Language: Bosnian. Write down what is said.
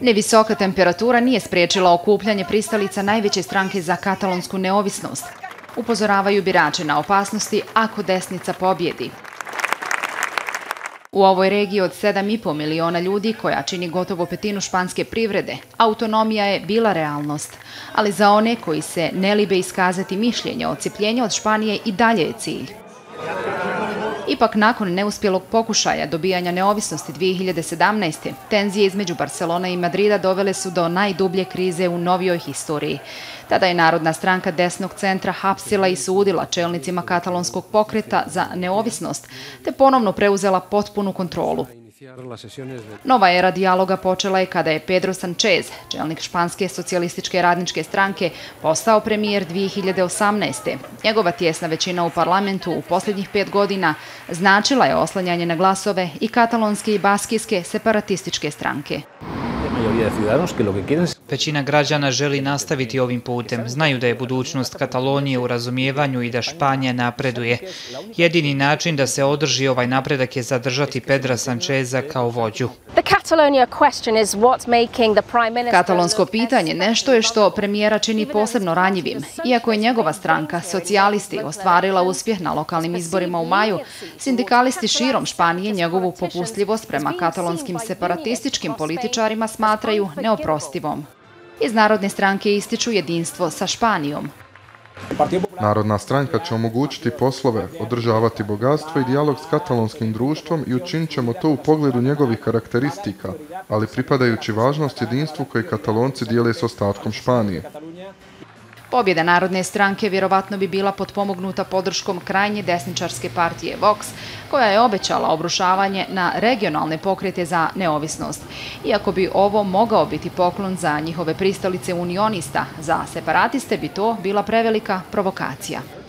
Nevisoka temperatura nije spriječila okupljanje pristalica najveće stranke za katalonsku neovisnost. Upozoravaju birače na opasnosti ako desnica pobjedi. U ovoj regiji od 7,5 miliona ljudi, koja čini gotovo petinu španske privrede, autonomija je bila realnost. Ali za one koji se ne libe iskazati mišljenje, ocipljenje od Španije i dalje je cilj. Ipak nakon neuspjelog pokušaja dobijanja neovisnosti 2017. tenzije između Barcelona i Madrida dovele su do najdublje krize u novijoj historiji. Tada je Narodna stranka desnog centra hapsila i sudila čelnicima katalonskog pokreta za neovisnost, te ponovno preuzela potpunu kontrolu. Nova era dijaloga počela je kada je Pedro Sanchez, čelnik Španske socijalističke radničke stranke, postao premijer 2018. Njegova tjesna većina u parlamentu u posljednjih pet godina značila je oslanjanje na glasove i katalonske i baskijske separatističke stranke. Većina građana želi nastaviti ovim putem. Znaju da je budućnost Katalonije u razumijevanju i da Španija napreduje. Jedini način da se održi ovaj napredak je zadržati Pedra Sančeza kao vođu. Katalonsko pitanje nešto je što premijera čini posebno ranjivim. Iako je njegova stranka, socijalisti, ostvarila uspjeh na lokalnim izborima u maju, sindikalisti širom Španije njegovu popustljivost prema katalonskim separatističkim političarima smatraju neoprostivom. Iz Narodne stranke ističu jedinstvo sa Španijom. Narodna stranka će omogućiti poslove, održavati bogatstvo i dijalog s katalonskim društvom i učinit ćemo to u pogledu njegovih karakteristika, ali pripadajući važnost jedinstvu koje katalonci dijele s ostatkom Španije. Pobjeda Narodne stranke vjerovatno bi bila potpomognuta podrškom krajnje desničarske partije Vox, koja je obećala obrušavanje na regionalne pokrete za neovisnost. Iako bi ovo mogao biti poklon za njihove pristalice unionista, za separatiste bi to bila prevelika provokacija.